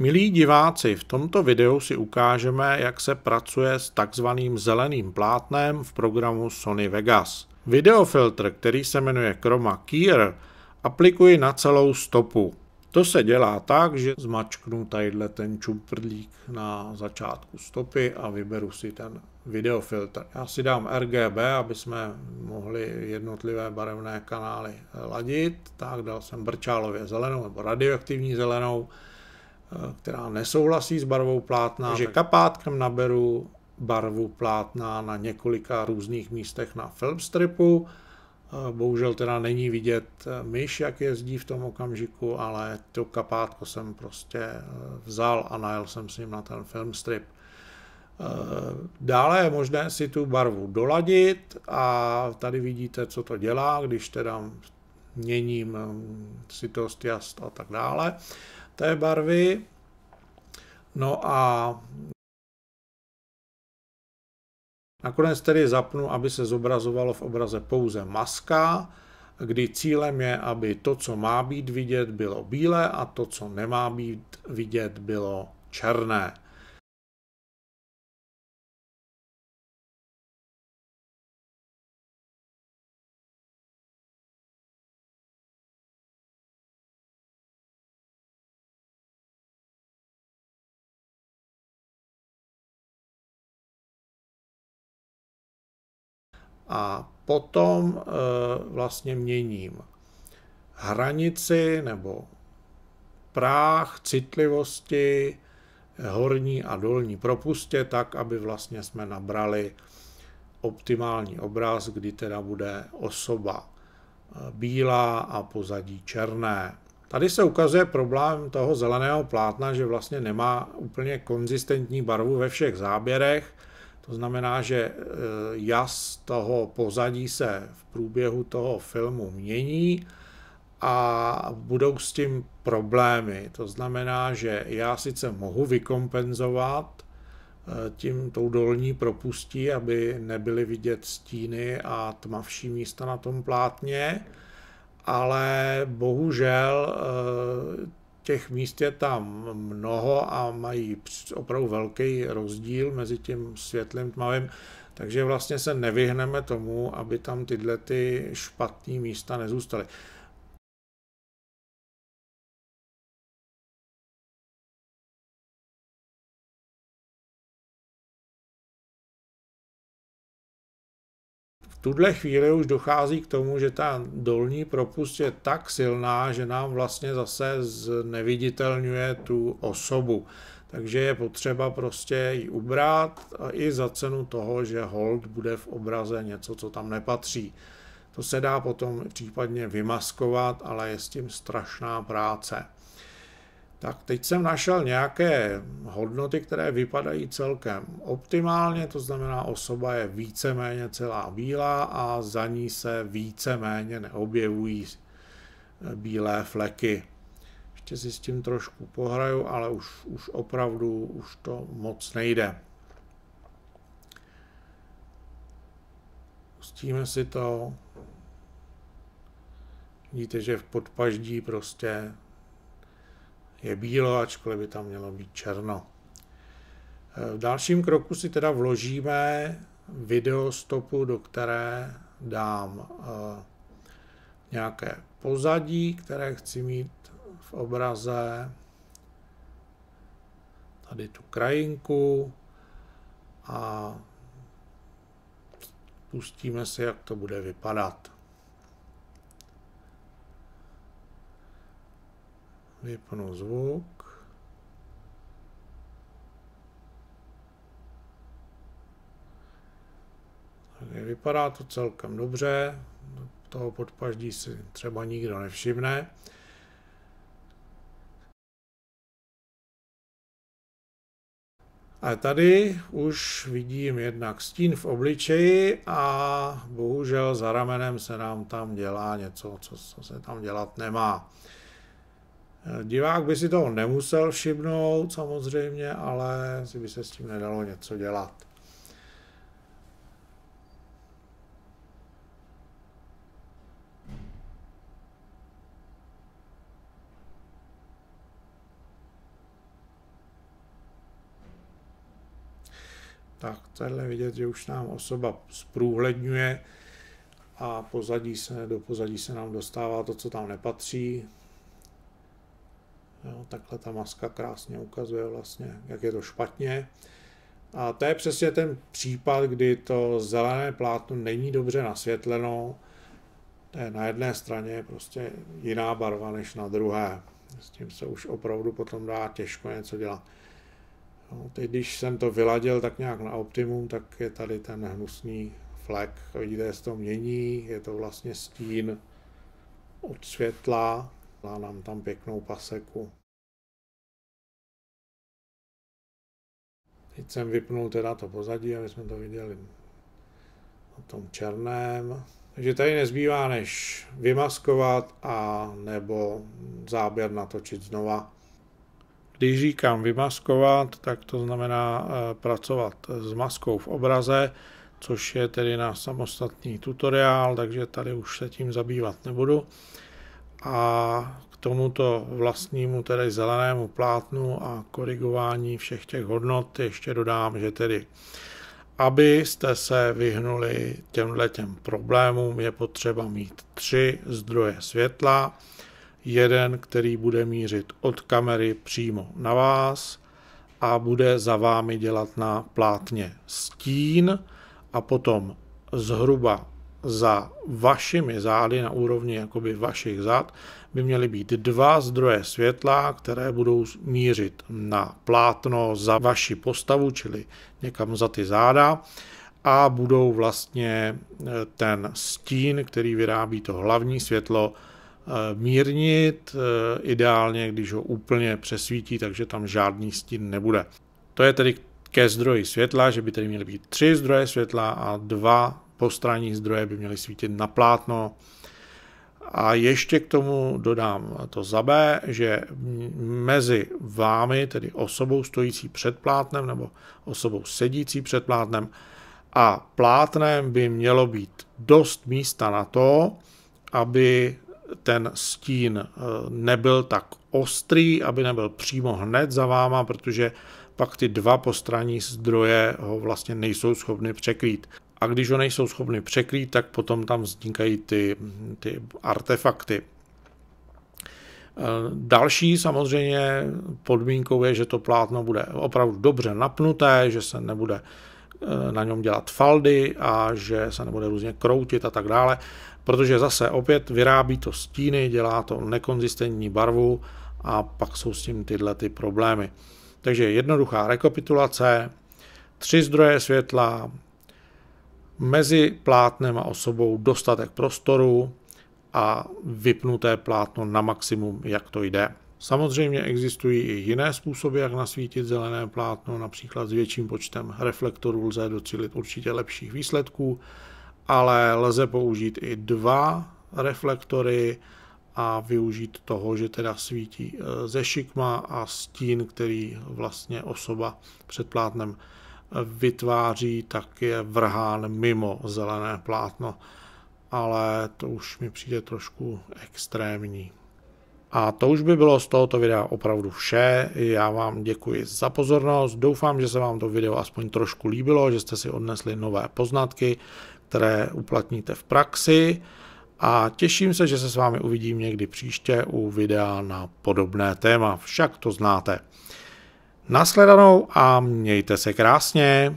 Milí diváci, v tomto videu si ukážeme, jak se pracuje s takzvaným zeleným plátnem v programu Sony Vegas. Videofiltr, který se jmenuje Chroma Keyer, aplikuji na celou stopu. To se dělá tak, že zmačknu tadyhle ten čuprlík na začátku stopy a vyberu si ten videofiltr. Já si dám RGB, aby jsme mohli jednotlivé barevné kanály ladit. Tak dal jsem brčálově zelenou nebo radioaktivní zelenou která nesouhlasí s barvou plátna, že kapátkem naberu barvu plátna na několika různých místech na filmstripu. Eh, bohužel teda není vidět eh, myš, jak jezdí v tom okamžiku, ale to kapátko jsem prostě vzal a najel jsem s ním na ten filmstrip. Dále je možné si tu barvu doladit a tady vidíte, co to dělá, když teda měním sitost, jast a tak dále té barvy. No a nakonec tedy zapnu, aby se zobrazovalo v obraze pouze maska, kdy cílem je, aby to, co má být vidět, bylo bílé a to, co nemá být vidět, bylo černé. A potom eh, vlastně měním hranici nebo práh citlivosti horní a dolní propustě tak, aby vlastně jsme nabrali optimální obraz, kdy teda bude osoba eh, bílá a pozadí černé. Tady se ukazuje problém toho zeleného plátna, že vlastně nemá úplně konzistentní barvu ve všech záběrech, to znamená, že e, jas toho pozadí se v průběhu toho filmu mění a budou s tím problémy. To znamená, že já sice mohu vykompenzovat e, tím tou dolní propustí, aby nebyly vidět stíny a tmavší místa na tom plátně, ale bohužel e, těch míst je tam mnoho a mají opravdu velký rozdíl mezi tím světlým tmavým, takže vlastně se nevyhneme tomu, aby tam tyhle ty špatné místa nezůstaly. Tuhle chvíli už dochází k tomu, že ta dolní propust je tak silná, že nám vlastně zase neviditelňuje tu osobu. Takže je potřeba prostě ji ubrat i za cenu toho, že hold bude v obraze něco, co tam nepatří. To se dá potom případně vymaskovat, ale je s tím strašná práce. Tak teď jsem našel nějaké hodnoty, které vypadají celkem optimálně, to znamená osoba je víceméně celá bílá a za ní se víceméně neobjevují eh, bílé fleky. Ještě si s tím trošku pohraju, ale už, už opravdu už to moc nejde. Pustíme si to. Vidíte, že v podpaždí prostě je bílo, ačkoliv by tam mělo být černo. E, v dalším kroku si teda vložíme videostopu, do které dám e, nějaké pozadí, které chci mít v obraze. Tady tu krajinku a pustíme si, jak to bude vypadat. Vypnu zvuk. Takže vypadá to celkem dobře, toho podpaždí si třeba nikdo nevšimne. A tady už vidím jednak stín v obličeji a bohužel za ramenem se nám tam dělá něco, co, co se tam dělat nemá. Divák by si toho nemusel všimnout samozřejmě, ale si by se s tím nedalo něco dělat. Tak tady vidět, že už nám osoba zprůhledňuje a pozadí se, do pozadí se nám dostává to, co tam nepatří, Jo, takhle ta maska krásně ukazuje vlastně, jak je to špatně. A to je přesně ten případ, kdy to zelené plátno není dobře nasvětleno. To je na jedné straně prostě jiná barva než na druhé. S tím se už opravdu potom dá těžko něco dělat. No, teď, když jsem to vyladil tak nějak na optimum, tak je tady ten hnusný flek. Vidíte, se to mění, je to vlastně stín od světla, dá nám tam pěknou paseku. Teď jsem vypnul teda to pozadí, aby jsme to viděli na tom černém. Takže tady nezbývá než vymaskovat a nebo záběr natočit znova. Když říkám vymaskovat, tak to znamená eh, pracovat s maskou v obraze, což je tedy na samostatný tutoriál, takže tady už se tím zabývat nebudu. A k tomuto vlastnímu, tedy zelenému plátnu a korigování všech těch hodnot ještě dodám, že tedy abyste se vyhnuli těmhle těm problémům, je potřeba mít tři zdroje světla, jeden, který bude mířit od kamery přímo na vás a bude za vámi dělat na plátně stín a potom zhruba za vašimi zády na úrovni jakoby vašich zad by měly být dva zdroje světla, které budou mířit na plátno za vaši postavu, čili někam za ty záda a budou vlastně eh, ten stín, který vyrábí to hlavní světlo, eh, mírnit, eh, ideálně, když ho úplně přesvítí, takže tam žádný stín nebude. To je tedy ke zdroji světla, že by tedy měly být tři zdroje světla a dva postranní zdroje by měly svítit na plátno. A ještě k tomu dodám to za B, že mezi vámi, tedy osobou stojící před plátnem nebo osobou sedící před plátnem a plátnem by mělo být dost místa na to, aby ten stín eh, nebyl tak ostrý, aby nebyl přímo hned za váma, protože pak ty dva postranní zdroje ho vlastně nejsou schopny překrýt. A když ho nejsou schopny překrýt, tak potom tam vznikají ty, ty artefakty. Eh, další samozřejmě podmínkou je, že to plátno bude opravdu dobře napnuté, že se nebude eh, na něm dělat faldy a že se nebude různě kroutit a tak dále, protože zase opět vyrábí to stíny, dělá to nekonzistentní barvu a pak jsou s tím tyhle ty problémy. Takže jednoduchá rekapitulace, tři zdroje světla, mezi plátnem a osobou dostatek prostoru a vypnuté plátno na maximum, jak to jde. Samozřejmě existují i jiné způsoby, jak nasvítit zelené plátno, například s větším počtem reflektorů lze docílit určitě lepších výsledků, ale lze použít i dva reflektory a využít toho, že teda svítí e, ze šikma a stín, který vlastně osoba před plátnem vytváří, tak je vrhán mimo zelené plátno, ale to už mi přijde trošku extrémní. A to už by bylo z tohoto videa opravdu vše. Já vám děkuji za pozornost. Doufám, že se vám to video aspoň trošku líbilo, že jste si odnesli nové poznatky, které uplatníte v praxi. A těším se, že se s vámi uvidím někdy příště u videa na podobné téma. Však to znáte. Nasledanou a mějte se krásně.